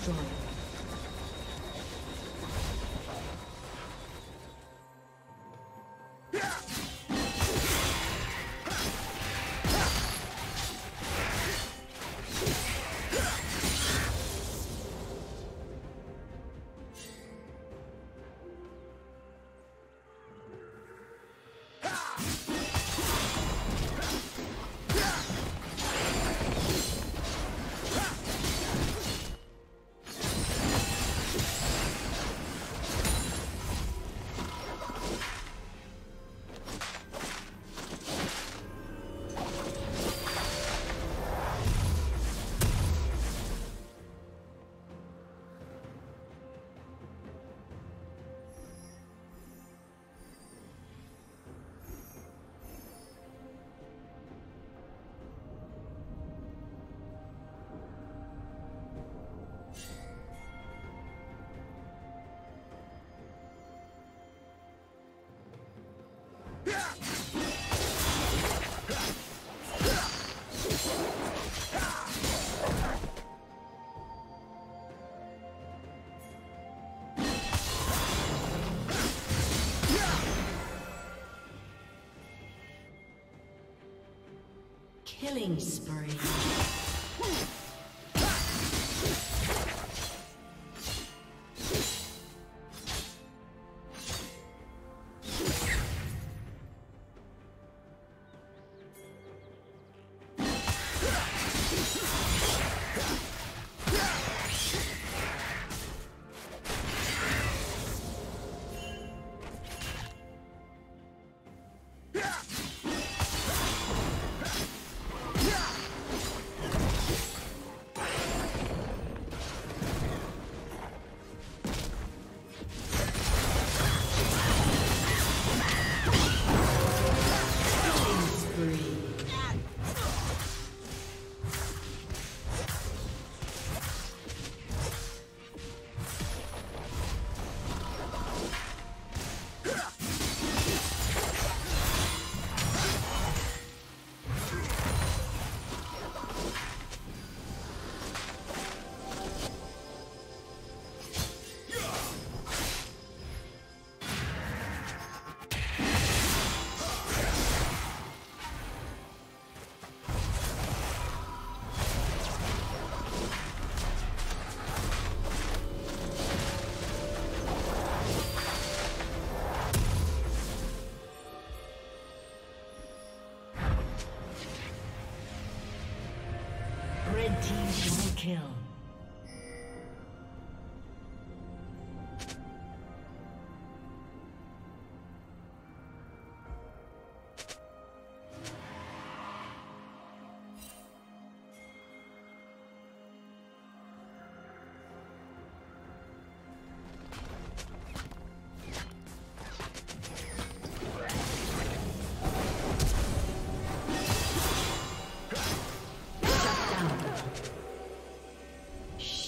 destroyed. Killing spree.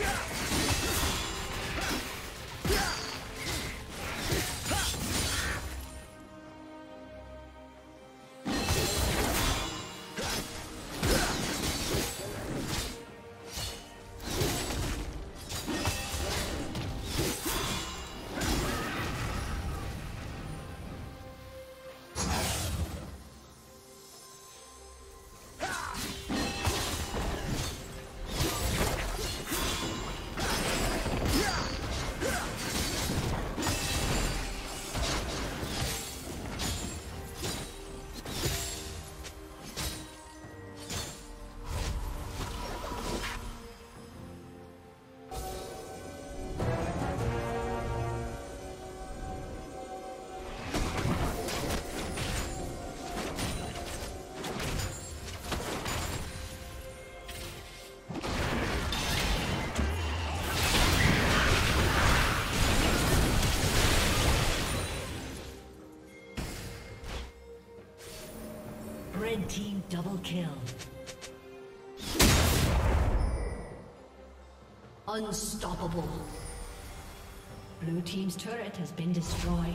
Yeah! Double kill. Unstoppable. Blue team's turret has been destroyed.